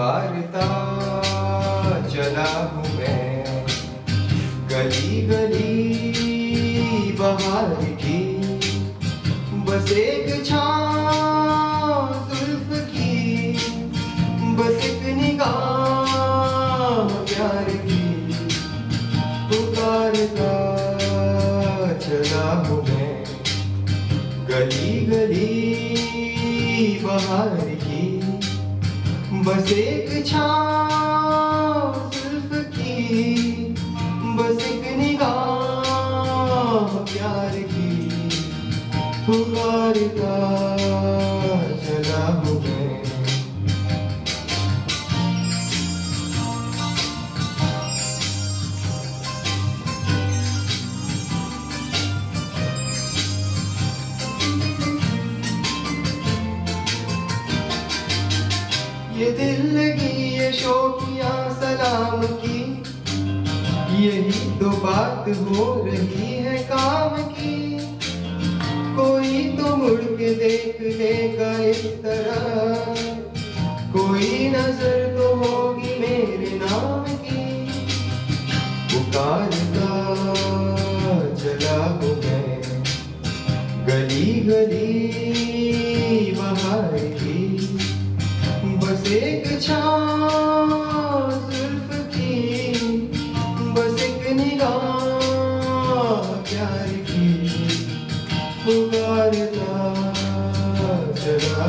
करता चला हूँ मैं। गली गली बाहर की, बस एक छाव जुल्फ की, बस एक निगाह प्यार की। पुकारता चला हूँ मैं। गली गली बाहर की बस एक छाप की बस एक निगाह प्यार की पुकारता ये दिल लगी, ये शोकिया सलाम की? यही तो बात हो रही है काम की। कोई तो मुड़ के देख लेगा इस तरह। कोई नज़र तो होगी मेरे नाम की। पुकारता चला हूँ मैं। गली गली बाहर की। एक छाँव की बस एक निगाह प्यार की पुकारता जरा